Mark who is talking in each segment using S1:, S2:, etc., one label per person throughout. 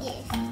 S1: play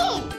S1: Pink.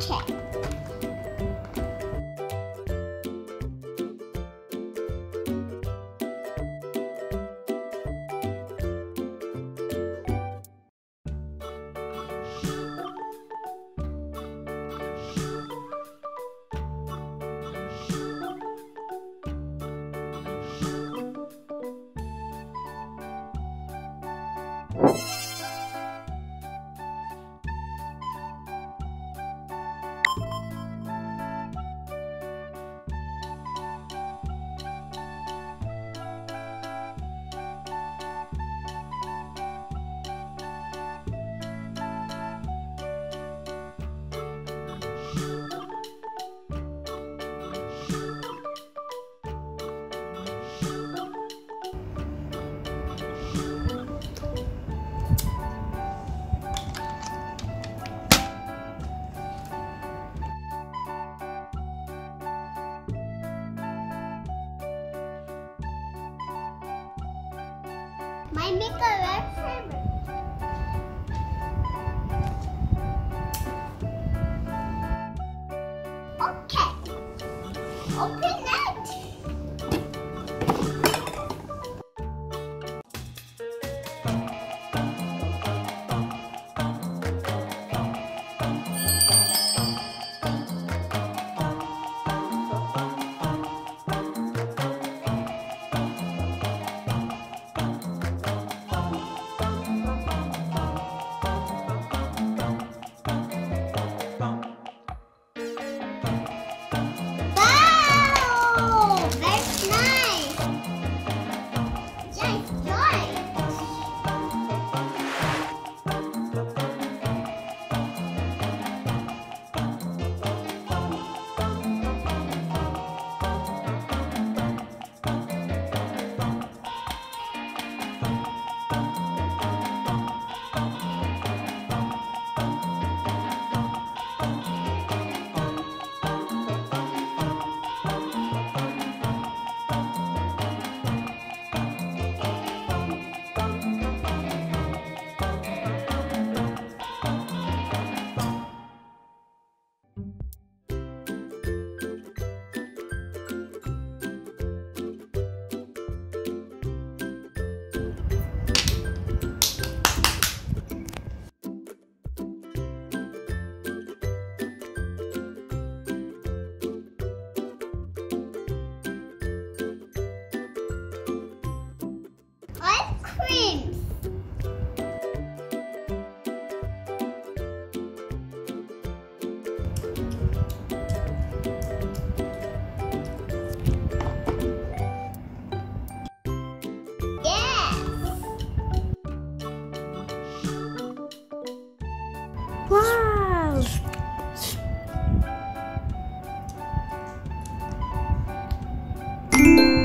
S1: Okay. My makeup Yes.